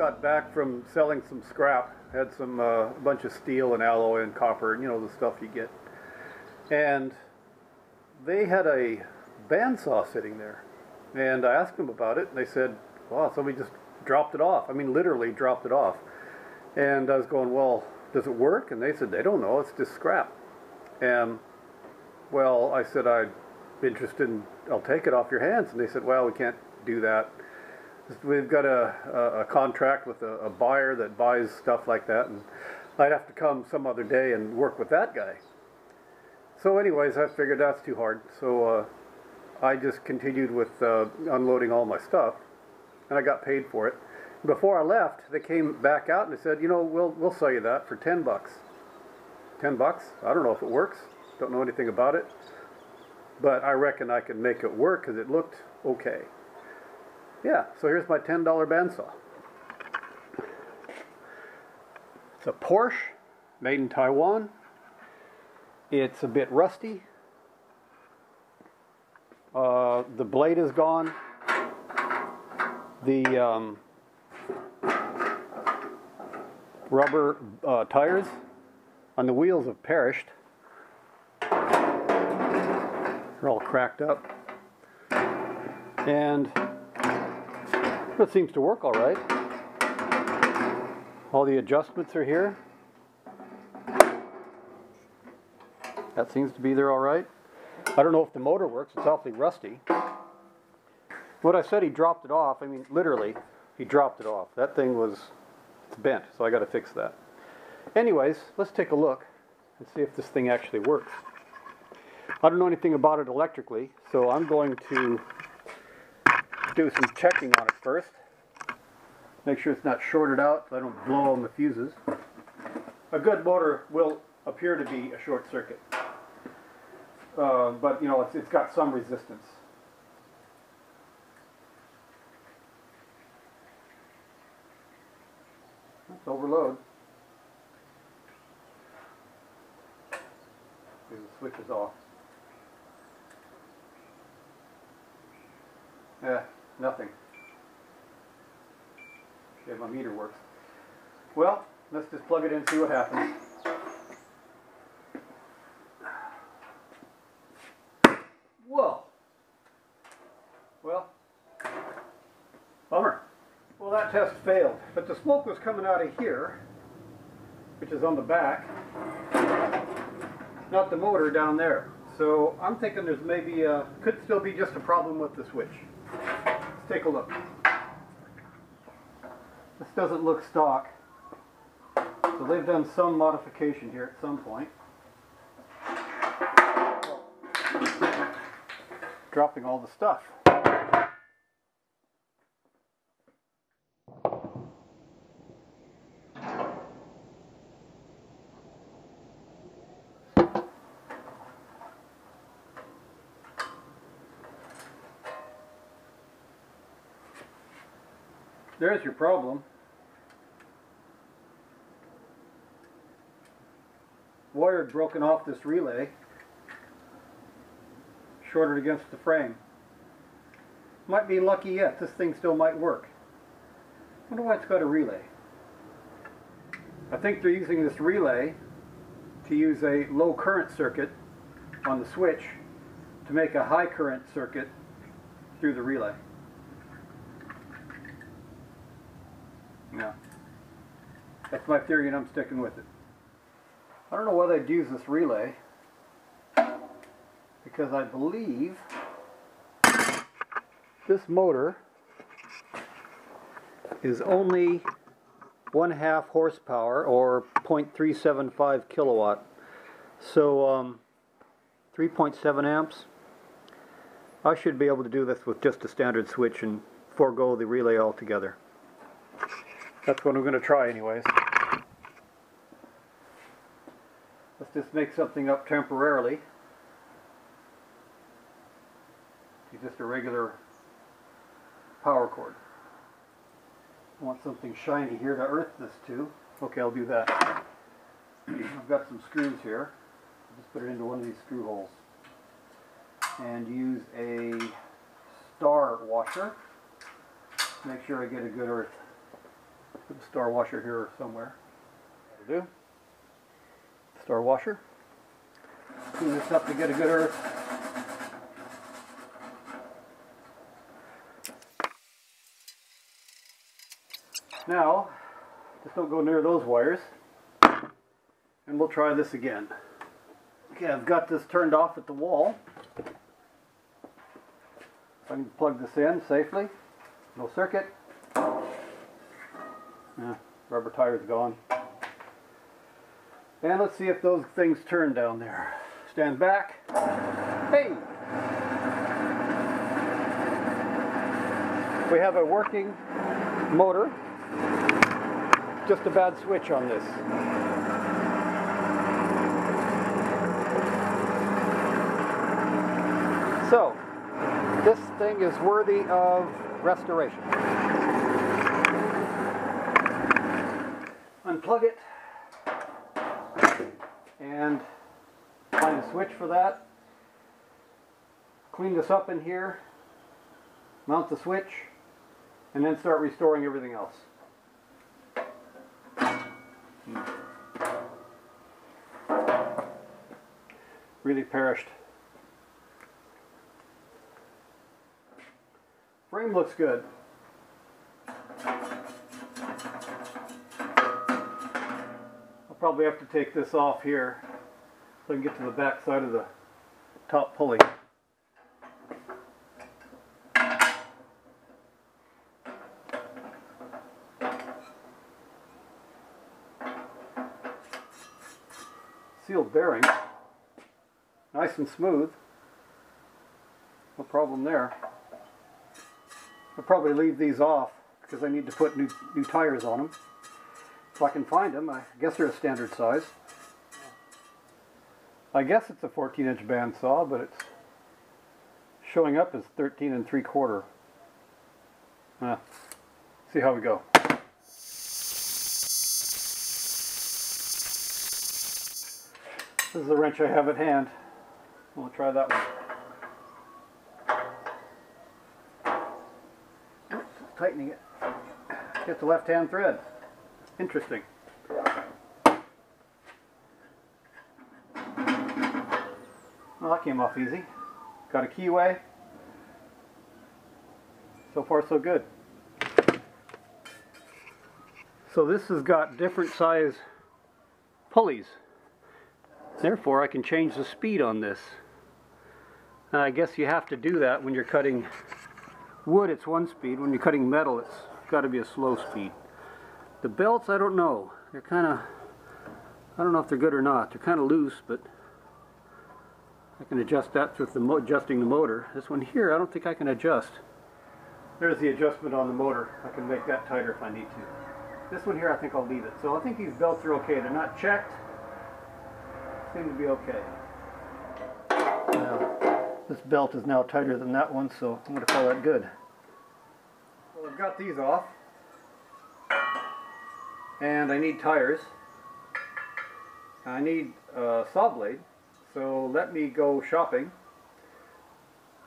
got back from selling some scrap. Had some uh, a bunch of steel and alloy and copper, and you know the stuff you get. And they had a bandsaw sitting there, and I asked them about it, and they said, "Wow, somebody just dropped it off. I mean, literally dropped it off." And I was going, "Well, does it work?" And they said, "They don't know. It's just scrap." And well, I said, "I'd be interested in. I'll take it off your hands." And they said, "Well, we can't do that." We've got a, a, contract with a, a, buyer that buys stuff like that, and I'd have to come some other day and work with that guy. So, anyways, I figured that's too hard. So uh, I just continued with uh, unloading all my stuff, and I got paid for it. Before I left, they came back out and they said, "You know, we'll we'll sell you that for ten bucks." Ten bucks? I don't know if it works. Don't know anything about it, but I reckon I can make it work because it looked okay. Yeah, so here's my $10 bandsaw. It's a Porsche, made in Taiwan. It's a bit rusty. Uh, the blade is gone. The um, rubber uh, tires on the wheels have perished. They're all cracked up. And it seems to work all right. All the adjustments are here. That seems to be there all right. I don't know if the motor works. It's awfully rusty. What I said, he dropped it off. I mean, literally, he dropped it off. That thing was bent, so I got to fix that. Anyways, let's take a look and see if this thing actually works. I don't know anything about it electrically, so I'm going to do some checking on it first. Make sure it's not shorted out so I don't blow on the fuses. A good motor will appear to be a short circuit. Uh, but you know, it's, it's got some resistance. Let's overload. The switch is off. Yeah, nothing. Okay, my meter works. Well, let's just plug it in and see what happens. Whoa. Well, bummer. Well, that test failed, but the smoke was coming out of here, which is on the back, not the motor down there. So I'm thinking there's maybe a, could still be just a problem with the switch. Take a look. This doesn't look stock. So they've done some modification here at some point. Dropping all the stuff. There's your problem. Wire broken off this relay, shorted against the frame. Might be lucky yet, this thing still might work. wonder why it's got a relay. I think they're using this relay to use a low current circuit on the switch to make a high current circuit through the relay. Yeah. That's my theory and I'm sticking with it. I don't know why they'd use this relay because I believe this motor is only one half horsepower or 0.375 kilowatt. So um, 3.7 amps. I should be able to do this with just a standard switch and forego the relay altogether. That's what I'm going to try anyways. Let's just make something up temporarily. Just a regular power cord. I want something shiny here to earth this to. Okay, I'll do that. I've got some screws here. I'll just put it into one of these screw holes. And use a star washer. Make sure I get a good earth. Put a star washer here somewhere. That'll do. Star washer. Clean this up to get a good earth. Now, just don't go near those wires. And we'll try this again. Okay, I've got this turned off at the wall. I can plug this in safely. No circuit. Yeah, rubber tire's gone. And let's see if those things turn down there. Stand back. Hey! We have a working motor. Just a bad switch on this. So, this thing is worthy of restoration. Unplug it and find a switch for that. Clean this up in here, mount the switch, and then start restoring everything else. Hmm. Really perished. Frame looks good. Probably have to take this off here so I can get to the back side of the top pulley. Sealed bearing. Nice and smooth. No problem there. I'll probably leave these off because I need to put new, new tires on them. If I can find them, I guess they're a standard size. I guess it's a 14 inch bandsaw, but it's showing up as 13 and 3 quarter. Uh, see how we go. This is the wrench I have at hand. We'll try that one. Tightening it. Get the left hand thread. Interesting. Well, that came off easy. Got a keyway. So far, so good. So this has got different size pulleys. Therefore, I can change the speed on this. I guess you have to do that when you're cutting wood, it's one speed. When you're cutting metal, it's got to be a slow speed. The belts, I don't know. They're kind of, I don't know if they're good or not. They're kind of loose, but I can adjust that with the adjusting the motor. This one here, I don't think I can adjust. There's the adjustment on the motor. I can make that tighter if I need to. This one here, I think I'll leave it. So I think these belts are okay. They're not checked. Seem to be okay. Now, this belt is now tighter than that one, so I'm going to call that good. Well, I've got these off. And I need tires. I need a saw blade. So let me go shopping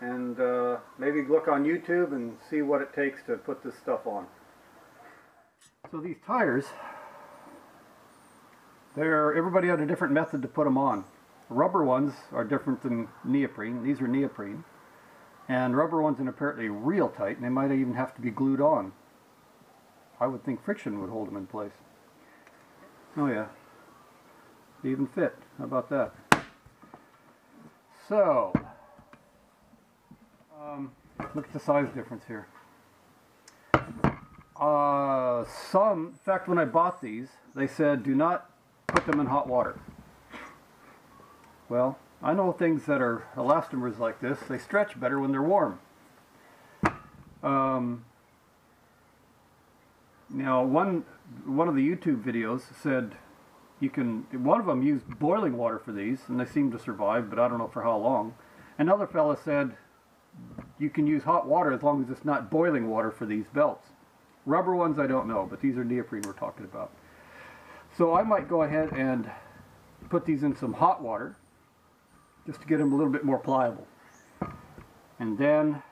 and uh, maybe look on YouTube and see what it takes to put this stuff on. So these tires, they're everybody had a different method to put them on. Rubber ones are different than neoprene. These are neoprene. And rubber ones are apparently real tight, and they might even have to be glued on. I would think friction would hold them in place. Oh yeah. They even fit. How about that? So, um, look at the size difference here. Uh, some, in fact, when I bought these, they said do not put them in hot water. Well, I know things that are elastomers like this, they stretch better when they're warm. Um, now, one one of the YouTube videos said you can. One of them used boiling water for these, and they seem to survive, but I don't know for how long. Another fella said you can use hot water as long as it's not boiling water for these belts. Rubber ones I don't know, but these are neoprene we're talking about. So I might go ahead and put these in some hot water just to get them a little bit more pliable. And then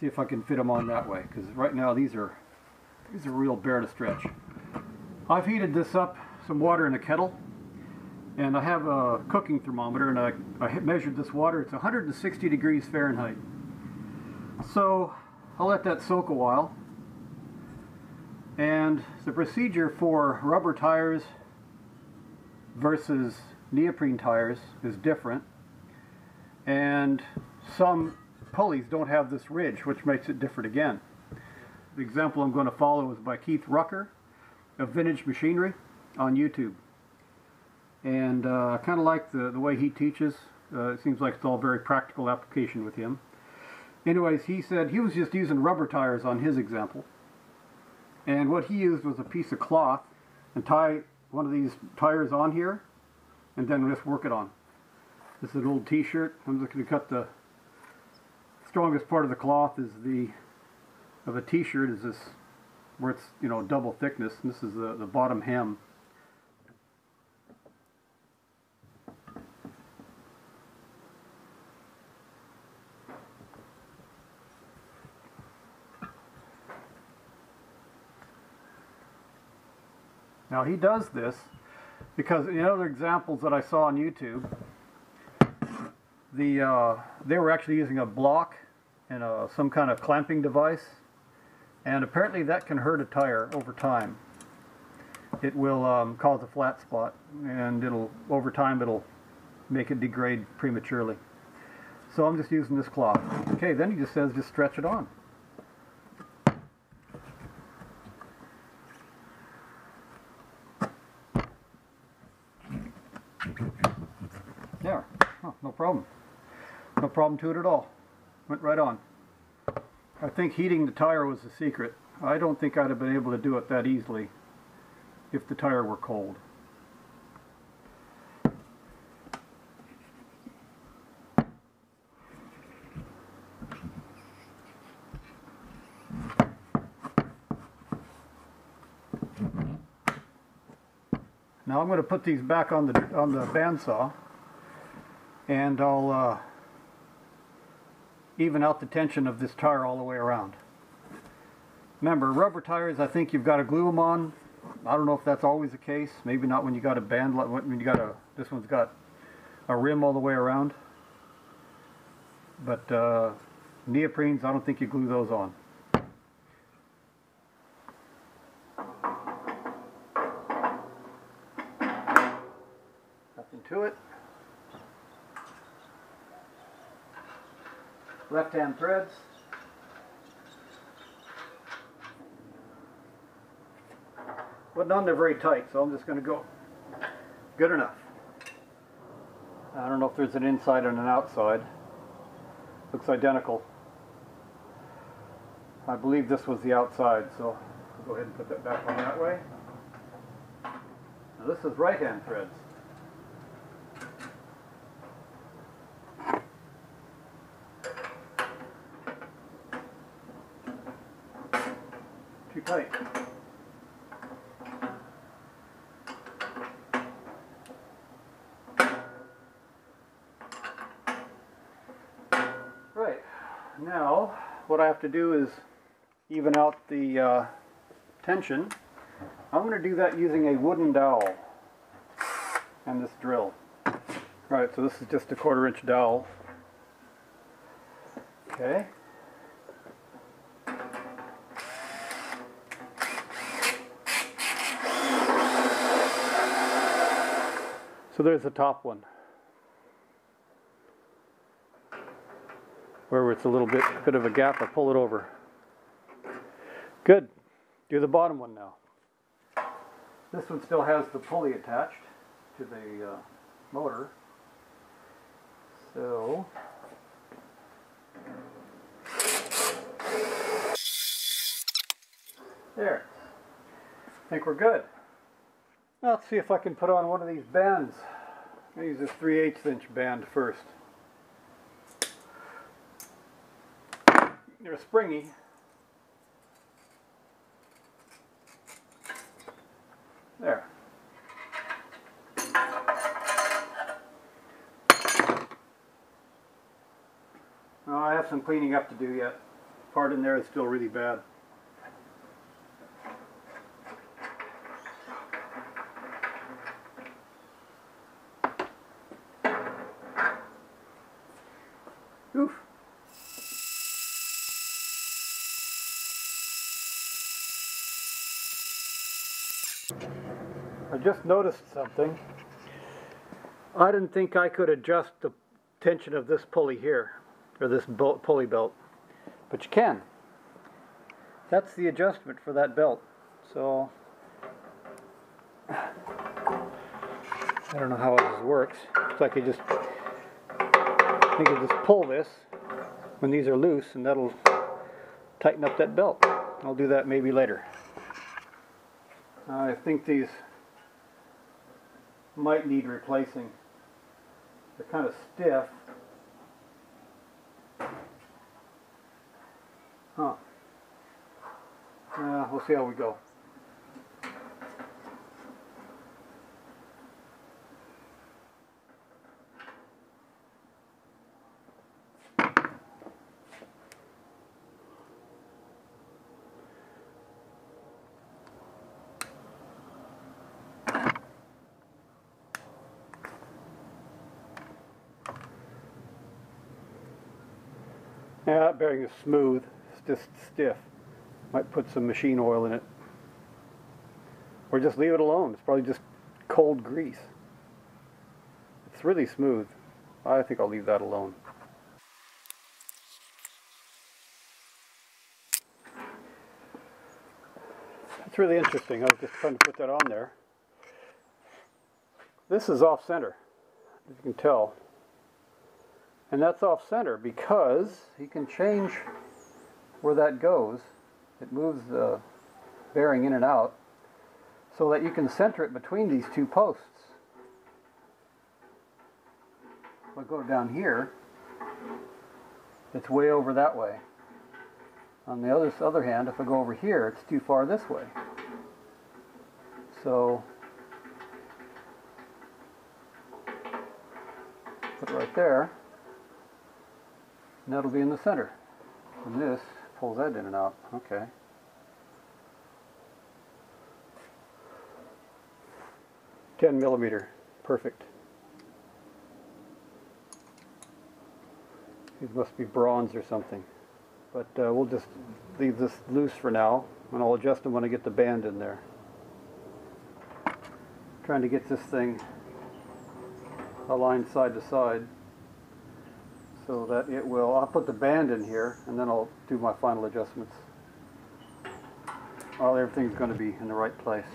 see if I can fit them on that way because right now these are He's a real bear to stretch. I've heated this up, some water in a kettle, and I have a cooking thermometer, and I, I measured this water. It's 160 degrees Fahrenheit. So I'll let that soak a while. And the procedure for rubber tires versus neoprene tires is different. And some pulleys don't have this ridge, which makes it different again. The example I'm going to follow is by Keith Rucker of Vintage Machinery on YouTube. And uh, I kind of like the, the way he teaches. Uh, it seems like it's all very practical application with him. Anyways, he said he was just using rubber tires on his example. And what he used was a piece of cloth and tie one of these tires on here and then just work it on. This is an old t-shirt. I'm just going to cut the strongest part of the cloth is the of a t-shirt is this where it's you know double thickness and this is the, the bottom hem. Now he does this because in other examples that I saw on YouTube, the uh, they were actually using a block and a, some kind of clamping device, and apparently that can hurt a tire over time. It will um, cause a flat spot, and it'll over time it'll make it degrade prematurely. So I'm just using this cloth. Okay, then he just says just stretch it on. There. Oh, no problem. No problem to it at all. Went right on. I think heating the tire was the secret. I don't think I'd have been able to do it that easily if the tire were cold. Now I'm going to put these back on the on the bandsaw and I'll uh, even out the tension of this tire all the way around. Remember, rubber tires, I think you've got to glue them on. I don't know if that's always the case. Maybe not when you got a band, when you got a, this one's got a rim all the way around. But uh, neoprenes, I don't think you glue those on. 10 threads. But none they're very tight, so I'm just going to go. Good enough. I don't know if there's an inside and an outside. Looks identical. I believe this was the outside, so I'll go ahead and put that back on that way. Now this is right-hand threads. Too tight. Right, now what I have to do is even out the uh, tension. I'm going to do that using a wooden dowel and this drill. Right, so this is just a quarter inch dowel. Okay. So there's the top one. Where it's a little bit, bit of a gap, I pull it over. Good. Do the bottom one now. This one still has the pulley attached to the uh, motor. So, there. I think we're good. Let's see if I can put on one of these bands. i use this 3 8 inch band first. They're springy. There. I have some cleaning up to do yet. Part in there is still really bad. Just noticed something. I didn't think I could adjust the tension of this pulley here, or this bel- pulley belt, but you can. That's the adjustment for that belt. So, I don't know how this works. So I could just, I could just pull this when these are loose, and that'll tighten up that belt. I'll do that maybe later. I think these might need replacing. They're kind of stiff. Huh. Uh, we'll see how we go. Yeah, that bearing is smooth. It's just stiff. Might put some machine oil in it. Or just leave it alone. It's probably just cold grease. It's really smooth. I think I'll leave that alone. That's really interesting. I was just trying to put that on there. This is off center, as you can tell. And that's off center because he can change where that goes. It moves the bearing in and out so that you can center it between these two posts. If I go down here, it's way over that way. On the other, other hand, if I go over here, it's too far this way. So, put it right there. And that'll be in the center. And this pulls that in and out. Okay. Ten millimeter. Perfect. These must be bronze or something. But uh, we'll just leave this loose for now, and I'll adjust them when I get the band in there. Trying to get this thing aligned side to side so that it will, I'll put the band in here and then I'll do my final adjustments. Well, everything's going to be in the right place.